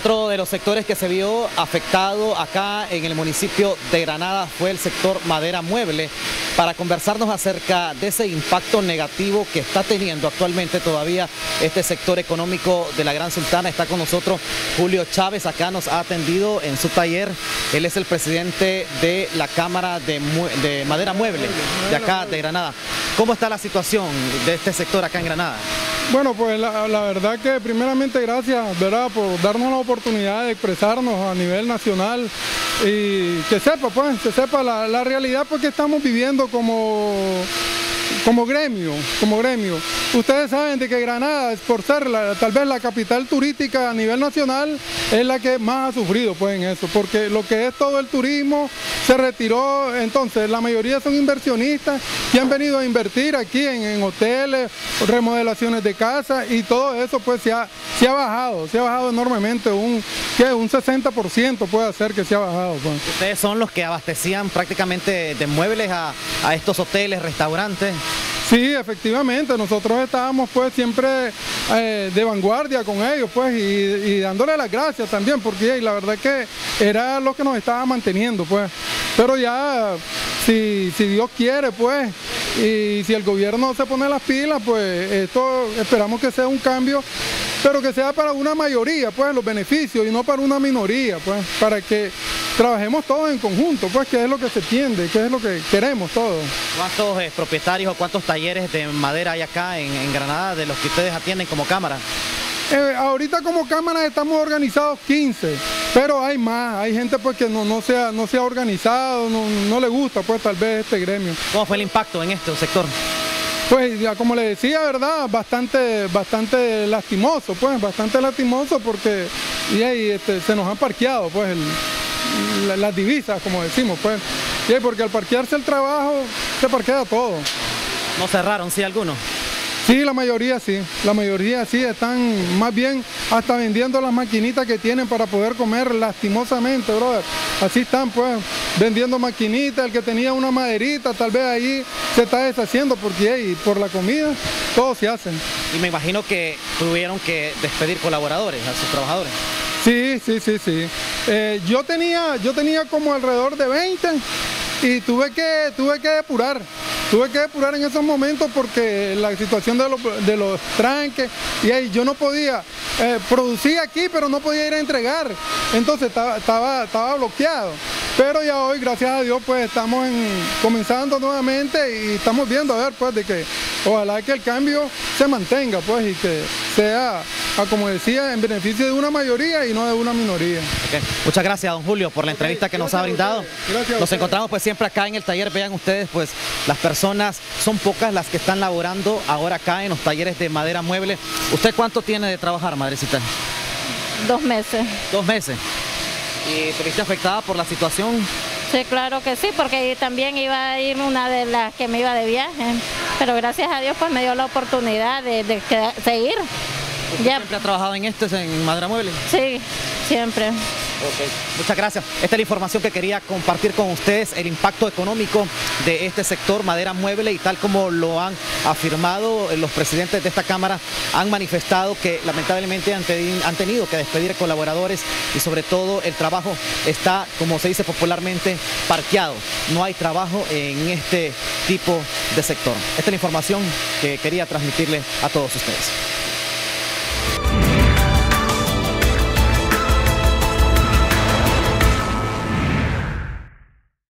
Otro de los sectores que se vio afectado acá en el municipio de Granada fue el sector madera mueble. Para conversarnos acerca de ese impacto negativo que está teniendo actualmente todavía este sector económico de la Gran Sultana, está con nosotros Julio Chávez, acá nos ha atendido en su taller. Él es el presidente de la Cámara de, Madera Mueble de acá de Granada. ¿Cómo está la situación de este sector acá en Granada? Bueno, pues la, verdad que primeramente gracias, ¿verdad? Por darnos la oportunidad de expresarnos a nivel nacional y que sepa, pues, que sepa la, la realidad porque estamos viviendo como como gremio, como gremio. Ustedes saben de que Granada, por ser tal vez la capital turística a nivel nacional, es la que más ha sufrido pues en eso, porque lo que es todo el turismo se retiró, entonces la mayoría son inversionistas que han venido a invertir aquí en, hoteles, remodelaciones de casa y todo eso pues se ha, se ha bajado, se ha bajado enormemente, un, ¿qué? un 60% puede hacer que se ha bajado. Pues. Ustedes son los que abastecían prácticamente de muebles a, a estos hoteles, restaurantes. Sí, efectivamente, nosotros estábamos pues siempre eh, de vanguardia con ellos pues y, dándole las gracias también porque la verdad que era lo que nos estaba manteniendo pues. Pero ya si, si Dios quiere pues y si el gobierno se pone las pilas pues esto esperamos que sea un cambio pero que sea para una mayoría, pues, los beneficios y no para una minoría, pues, para que trabajemos todos en conjunto, pues, que es lo que se tiende, que es lo que queremos todos. ¿Cuántos eh, propietarios o cuántos talleres de madera hay acá en, Granada de los que ustedes atienden como cámara? Eh, ahorita como cámara estamos organizados 15, pero hay más, hay gente pues que no, no, se, ha, no se ha organizado, no, no le gusta pues tal vez este gremio. ¿Cómo fue el impacto en este sector? Pues ya como le decía, ¿verdad? Bastante, bastante lastimoso, pues, bastante lastimoso porque y ahí, este, se nos han parqueado, pues, las divisas, como decimos, pues. Porque al parquearse el trabajo, se parquea todo. ¿No cerraron, sí, algunos? Sí, la mayoría sí, la mayoría sí, están más bien hasta vendiendo las maquinitas que tienen para poder comer lastimosamente, brother. Así están pues, vendiendo maquinitas, el que tenía una maderita, tal vez ahí se está deshaciendo porque por la comida todo se hace. Y me imagino que tuvieron que despedir colaboradores a sus trabajadores. Sí, sí, sí, sí. Eh, yo, tenía, yo tenía como alrededor de 20 y tuve que, tuve que depurar. Tuve que depurar en esos momentos porque la situación de los, de los tranques y ahí yo no podía, eh, producir aquí pero no podía ir a entregar, entonces estaba, estaba, estaba bloqueado. Pero ya hoy, gracias a Dios, pues estamos comenzando nuevamente y estamos viendo a ver pues de que ojalá que el cambio se mantenga pues y que sea, como decía, en beneficio de una mayoría y no de una minoría. Muchas gracias, don Julio, por la entrevista que nos ha brindado. Nos encontramos pues siempre acá en el taller, vean ustedes pues las personas, son pocas las que están laborando ahora acá en los talleres de madera mueble. ¿Usted cuánto tiene de trabajar, madrecita? Dos meses. ¿Dos meses? ¿Y te viste afectada por la situación? Sí, claro que sí, porque también iba a ir una de las que me iba de viaje, pero gracias a Dios pues me dio la oportunidad de, de seguir. ¿Siempre ha trabajado en esto, en Madera Mueble? Sí, siempre. Muchas gracias. Esta es la información que quería compartir con ustedes, el impacto económico de este sector madera mueble y tal como lo han afirmado los presidentes de esta Cámara, han manifestado que lamentablemente han, han tenido que despedir colaboradores y sobre todo el trabajo está, como se dice popularmente, parqueado. No hay trabajo en este tipo de sector. Esta es la información que quería transmitirle a todos ustedes.